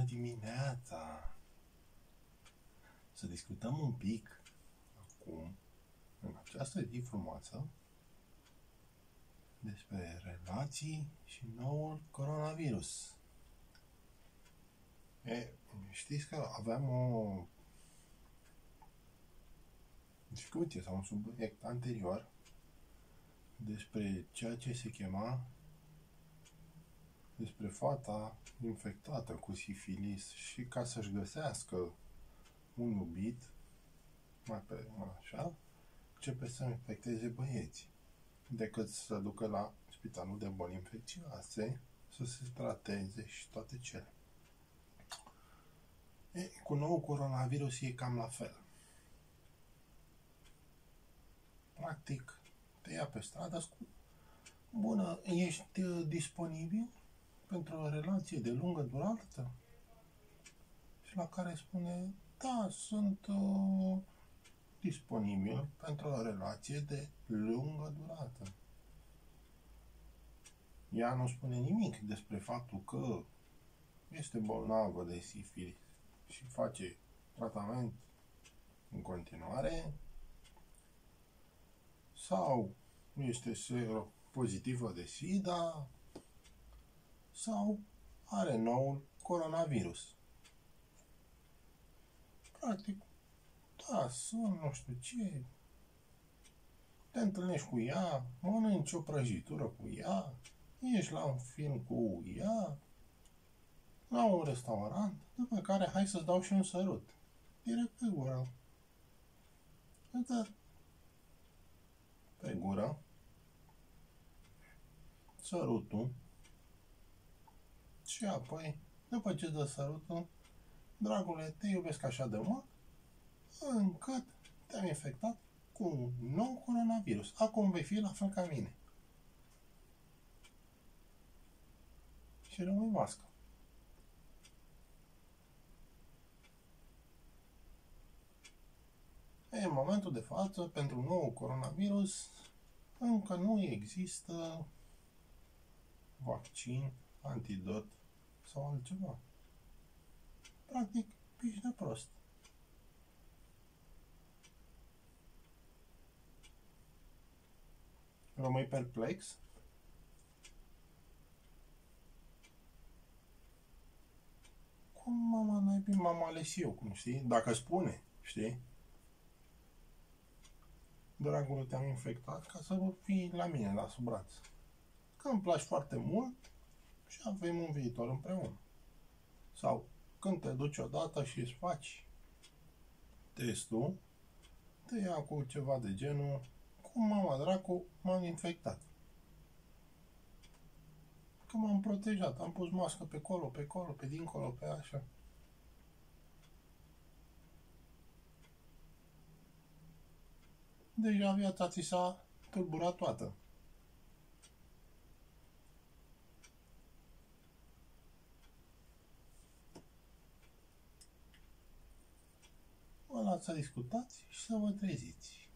Bună dimineața! Să discutăm un pic acum, în această zi frumoasă, despre relații și noul coronavirus. E, știți că aveam o discuție sau un subiect anterior despre ceea ce se chema despre fata infectată cu sifilis și ca să-și găsească un iubit, mai pe așa, începe să infecteze băieții, decât să ducă la spitalul de boli infecțioase, să se trateze și toate cele. E, cu nou coronavirus e cam la fel. Practic, te ia pe stradă, bună, ești uh, disponibil? Pentru o relație de lungă durată? Și la care spune, da, sunt uh, disponibil pentru o relație de lungă durată. Ea nu spune nimic despre faptul că este bolnavă de sifilis și face tratament în continuare sau este pozitivă de SIDA sau are noul coronavirus. Practic, da, sunt nu știu ce, te întâlnești cu ea, mănânci o prăjitură cu ea, ești la un film cu ea, la un restaurant, după care hai să-ți dau și un sărut. Direct pe gură. Uite, pe gură, sărutul, și apoi, după ce dă sărutul, dragule, te iubesc așa de mult, încât te-am infectat cu un nou coronavirus. Acum vei fi la fel ca mine. Și rămâi mască. E, în momentul de față, pentru nou coronavirus, încă nu există vaccin, antidot sau altceva. Practic, piși de prost. Rămâi perplex? Cum mama n-ai m-am ales eu, cum știi? Dacă spune, știi? Dragul, te-am infectat ca să fii la mine, la sub braț. Că îmi place foarte mult, și avem un viitor împreună. Sau când te duci odată și îți faci testul, te ia cu ceva de genul cum mama dracu m-am infectat. Că m-am protejat, am pus mască pe colo, pe colo, pe dincolo, pe așa. Deja viața ți s-a tulburat toată. vă luați să discutați și să vă treziți.